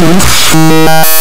음.